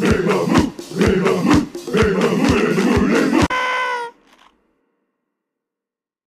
Rema Mu, Rema Mu, Rema Mu.